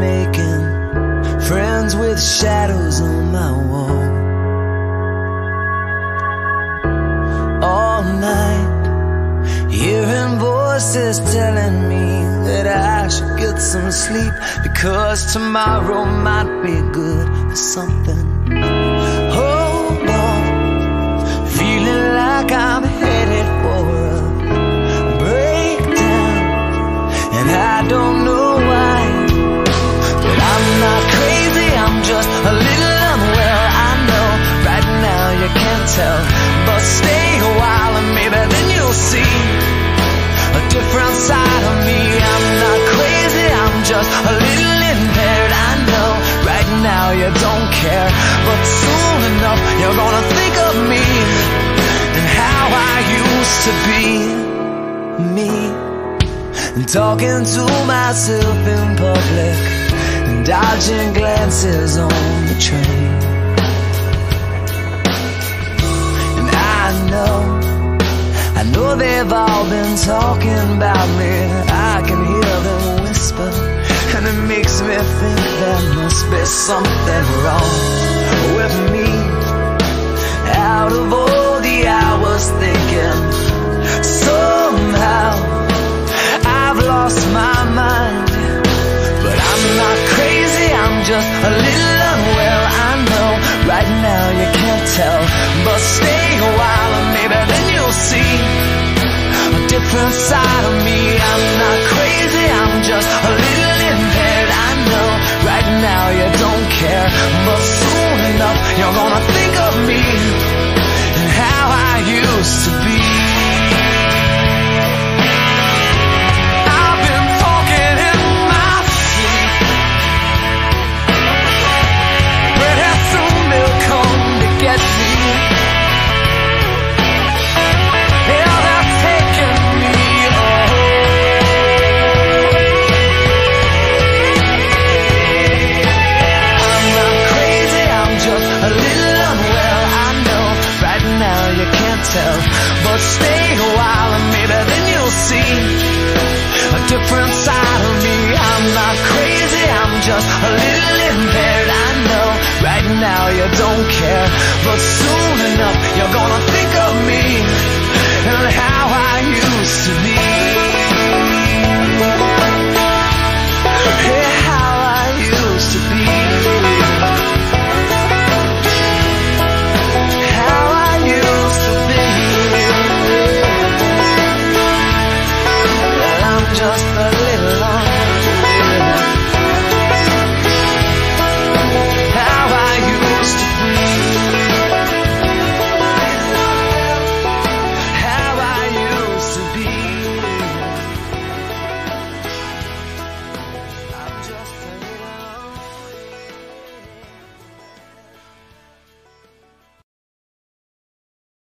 Making Friends with shadows on my wall. All night Hearing voices telling me That I should get some sleep Because tomorrow might be good for something. Tell, but stay a while and maybe then you'll see a different side of me. I'm not crazy, I'm just a little impaired. I know right now you don't care, but soon enough you're gonna think of me and how I used to be me. And talking to myself in public and dodging glances on the train. They've all been talking about me. I can hear them whisper, and it makes me think there must be something wrong with me. Out of all the hours thinking, somehow I've lost my mind. But I'm not crazy, I'm just a little unwell. I know right now you can't tell, but stay different of me. I'm not crazy, I'm just a little impaired. I know right now you don't care, but soon enough you're gonna think of me and how I used to you tell, but stay a while and maybe then you'll see a different side of me. I'm not crazy, I'm just a little impaired. I know right now you don't care, but soon enough